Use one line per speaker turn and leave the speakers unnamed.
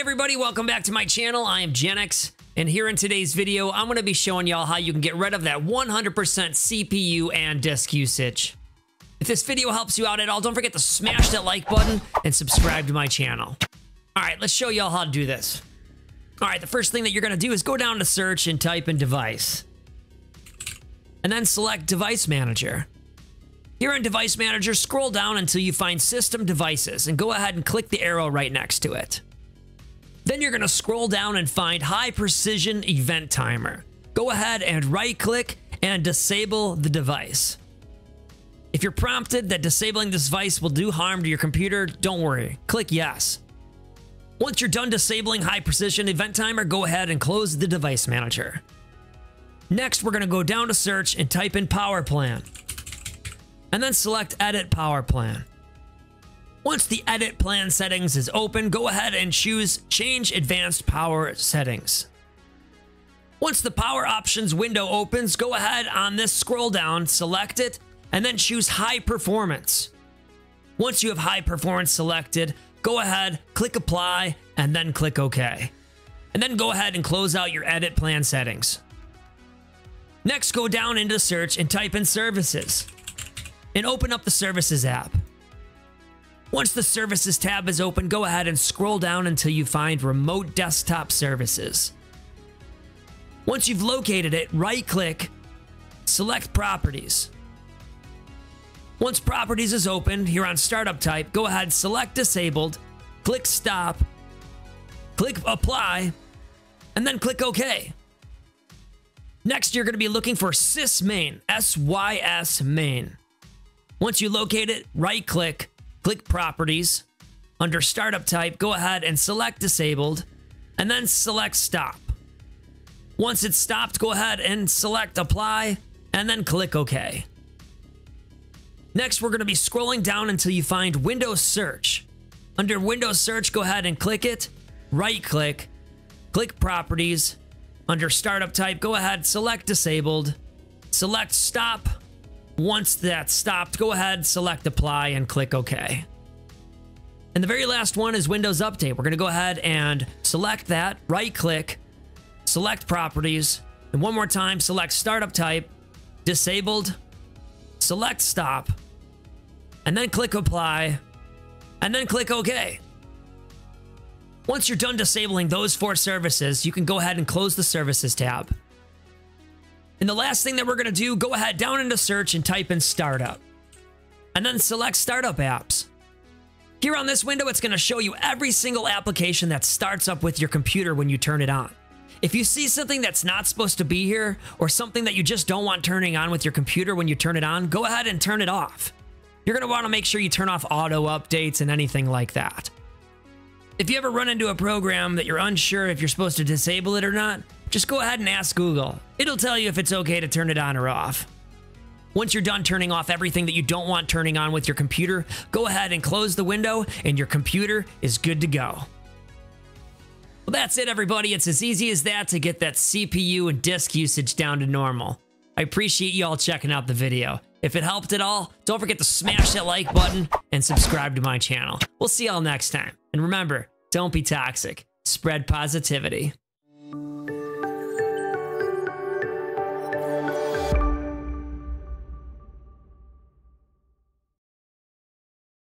everybody, welcome back to my channel. I am GenX, and here in today's video, I'm going to be showing y'all how you can get rid of that 100% CPU and disk usage. If this video helps you out at all, don't forget to smash that like button and subscribe to my channel. All right, let's show y'all how to do this. All right, the first thing that you're going to do is go down to search and type in device. And then select device manager. Here in Device Manager, scroll down until you find System Devices and go ahead and click the arrow right next to it. Then you're going to scroll down and find High Precision Event Timer. Go ahead and right click and disable the device. If you're prompted that disabling this device will do harm to your computer, don't worry. Click yes. Once you're done disabling High Precision Event Timer, go ahead and close the Device Manager. Next, we're going to go down to search and type in Power Plan and then select Edit Power Plan. Once the Edit Plan settings is open, go ahead and choose Change Advanced Power Settings. Once the Power Options window opens, go ahead on this scroll down, select it, and then choose High Performance. Once you have High Performance selected, go ahead, click Apply, and then click OK. And then go ahead and close out your Edit Plan settings. Next, go down into Search and type in Services and open up the Services app. Once the Services tab is open, go ahead and scroll down until you find Remote Desktop Services. Once you've located it, right click, select Properties. Once Properties is open, here on Startup Type, go ahead, and select Disabled, click Stop, click Apply, and then click OK. Next, you're going to be looking for sysmain, S-Y-S main. Once you locate it, right click, click properties. Under startup type, go ahead and select disabled and then select stop. Once it's stopped, go ahead and select apply and then click OK. Next, we're going to be scrolling down until you find Windows Search. Under Windows Search, go ahead and click it, right click, click Properties. Under Startup Type, go ahead, select Disabled, select Stop, once that's stopped, go ahead, select apply, and click OK. And the very last one is Windows Update. We're going to go ahead and select that, right click, select properties, and one more time, select startup type, disabled, select stop, and then click apply, and then click OK. Once you're done disabling those four services, you can go ahead and close the services tab. And the last thing that we're going to do, go ahead down into search and type in startup. And then select startup apps. Here on this window, it's going to show you every single application that starts up with your computer when you turn it on. If you see something that's not supposed to be here or something that you just don't want turning on with your computer when you turn it on, go ahead and turn it off. You're going to want to make sure you turn off auto updates and anything like that. If you ever run into a program that you're unsure if you're supposed to disable it or not, just go ahead and ask Google. It'll tell you if it's okay to turn it on or off. Once you're done turning off everything that you don't want turning on with your computer, go ahead and close the window and your computer is good to go. Well, that's it, everybody. It's as easy as that to get that CPU and disk usage down to normal. I appreciate you all checking out the video. If it helped at all, don't forget to smash that like button and subscribe to my channel. We'll see y'all next time. And remember, don't be toxic. Spread positivity.